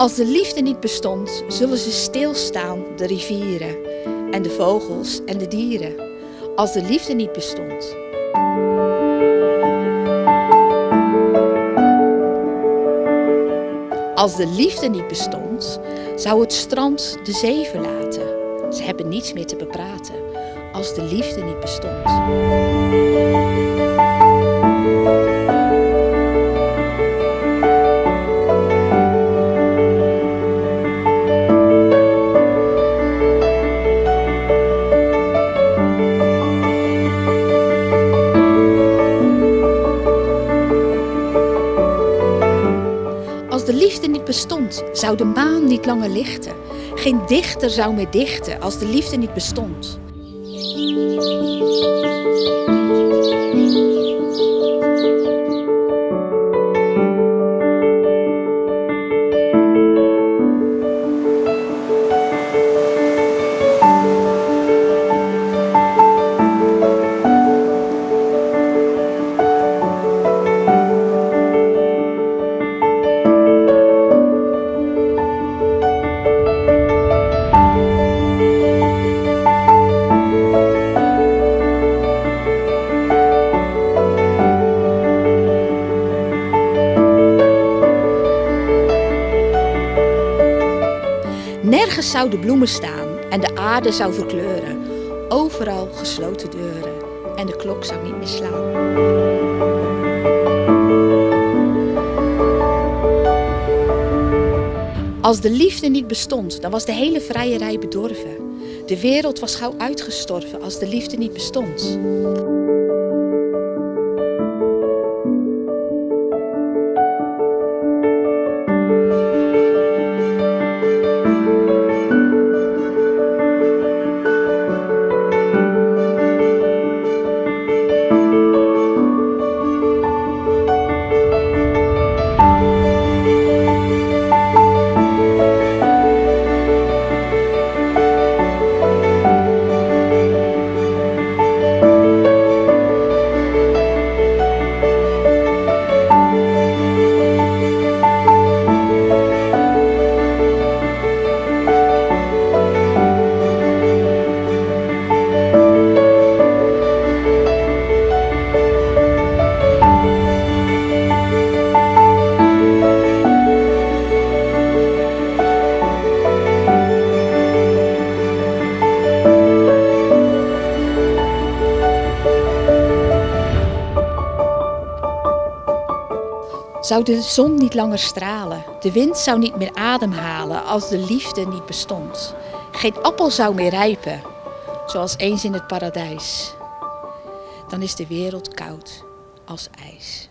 Als de liefde niet bestond, zullen ze stilstaan, de rivieren, en de vogels en de dieren. Als de liefde niet bestond. Als de liefde niet bestond, zou het strand de zee verlaten. Ze hebben niets meer te bepraten als de liefde niet bestond. De liefde niet bestond, zou de maan niet langer lichten. Geen dichter zou meer dichten als de liefde niet bestond. Nergens zouden bloemen staan en de aarde zou verkleuren. Overal gesloten deuren en de klok zou niet meer slaan. Als de liefde niet bestond, dan was de hele vrijerij bedorven. De wereld was gauw uitgestorven als de liefde niet bestond. Zou de zon niet langer stralen, de wind zou niet meer ademhalen als de liefde niet bestond. Geen appel zou meer rijpen, zoals eens in het paradijs. Dan is de wereld koud als ijs.